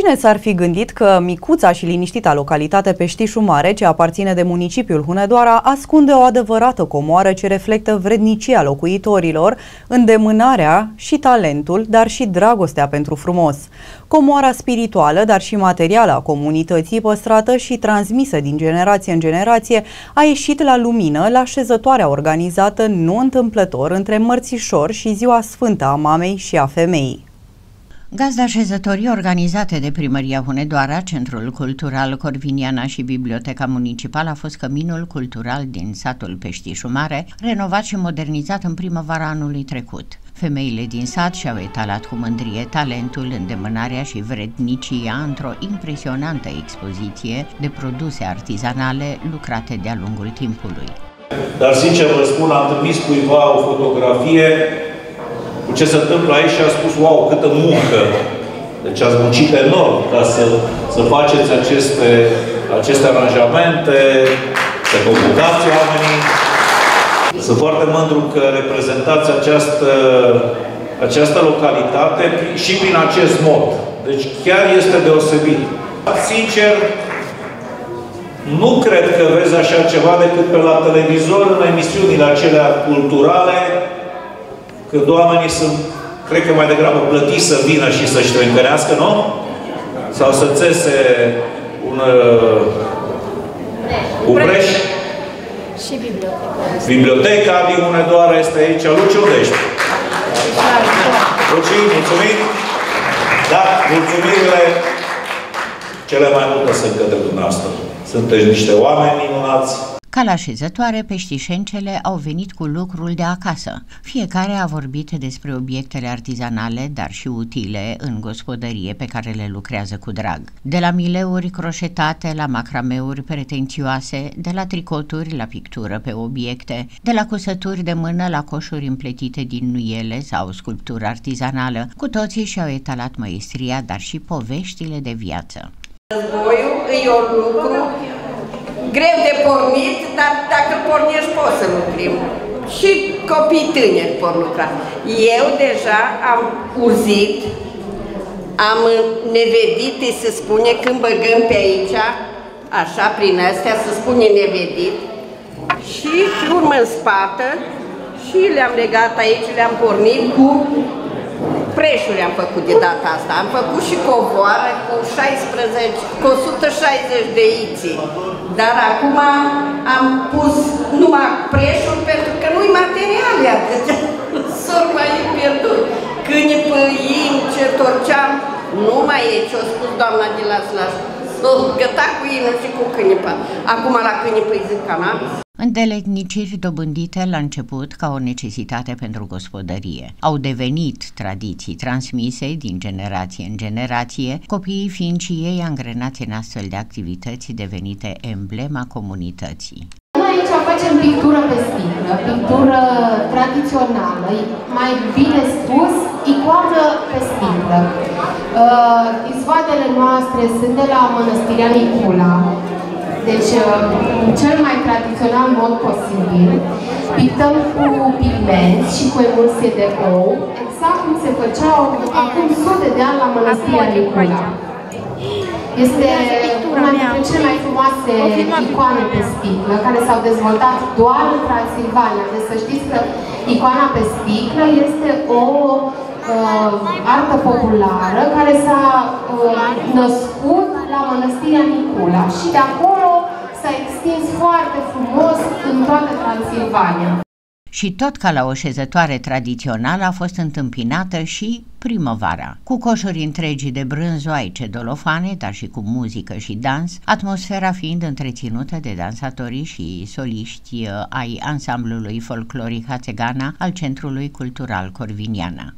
Cine s-ar fi gândit că micuța și liniștita localitate Peștișu Mare, ce aparține de municipiul Hunedoara, ascunde o adevărată comoară ce reflectă vrednicia locuitorilor, îndemânarea și talentul, dar și dragostea pentru frumos. Comoara spirituală, dar și materială a comunității, păstrată și transmisă din generație în generație, a ieșit la lumină la șezătoarea organizată nu întâmplător între Mărțișor și Ziua Sfântă a Mamei și a Femeii. Gazda șezătorii organizate de Primăria Hunedoara, Centrul Cultural Corviniana și Biblioteca Municipală a fost căminul cultural din satul Peștișu Mare, renovat și modernizat în primăvara anului trecut. Femeile din sat și-au etalat cu mândrie talentul, îndemânarea și vrednicia într-o impresionantă expoziție de produse artizanale lucrate de-a lungul timpului. Dar sincer vă spun, am trimis cuiva o fotografie cu ce se întâmplă aici și a spus, wow, câtă muncă! Deci ați muncit enorm ca să, să faceți aceste, aceste aranjamente, să convocați oamenii. Sunt foarte mândru că reprezentați această, această localitate și prin acest mod. Deci chiar este deosebit. Sincer, nu cred că vezi așa ceva decât pe la televizor, în emisiunile acelea culturale, când oamenii sunt, cred că mai degrabă plătiți să vină și să-și trâncărească, nu? Sau să țese un uh, Upreș. Și biblioteca. Biblioteca din Hunedoara este aici. Luci, unde ești? Luci, mulțumim! Da, mulțumirile cele mai multe sunt către dumneavoastră. Sunteți niște oameni minunați, ca la șezătoare, peștișencele au venit cu lucrul de acasă. Fiecare a vorbit despre obiectele artizanale, dar și utile în gospodărie pe care le lucrează cu drag. De la mileuri croșetate la macrameuri pretențioase, de la tricoturi la pictură pe obiecte, de la cusături de mână la coșuri împletite din nuiele sau sculptură artizanală, cu toții și-au etalat maestria, dar și poveștile de viață. Războiul e un lucru greu de pornit, dar dacă pornești poți să lucri. Și copii tânări pot lucra. Eu deja am uzit, am nevedit, se spune, când băgăm pe aici, așa, prin astea, se spune nevedit, și urmă în spată, și le-am legat aici, le-am pornit cu preșuri am făcut de data asta. Am făcut și covoară cu 16, cu 160 de iții. Dar acum am pus numai preșuri pentru că nu-i materiale atât. Sor mai pierdut. Câine păim, ce torceam, nu mai e ce-a spus doamna de la Slaș. Găta cu ină și cu câine Acum la câine păi zic cannabis. Îndeletniciri dobândite la început ca o necesitate pentru gospodărie. Au devenit tradiții transmise din generație în generație, copiii fiind și ei angrenați în astfel de activități devenite emblema comunității. Noi aici facem pictură pe sticlă, pictură tradițională, mai bine spus, icoană pe sticlă. Uh, izvoadele noastre sunt de la Mănăstirea Nicula, deci, uh, în cel mai tradițional mod posibil, pictăm cu pigment și cu emulsie de ou, exact cum se făceau acum sute de ani la Mănăstirea Nicula. Este una dintre cele mai frumoase icoane pe sticlă, care s-au dezvoltat doar în Transilvania. Deci să știți că icoana pe sticlă este o uh, artă populară care s-a uh, născut la Mănăstirea Nicula și de acolo s-a extins foarte frumos în toată Transilvania. Și tot ca la o șezătoare tradițională a fost întâmpinată și primăvara, cu coșuri întregi de brânzoaice dolofane, dar și cu muzică și dans, atmosfera fiind întreținută de dansatorii și soliști uh, ai ansamblului folcloric Hațegana al Centrului Cultural Corviniana.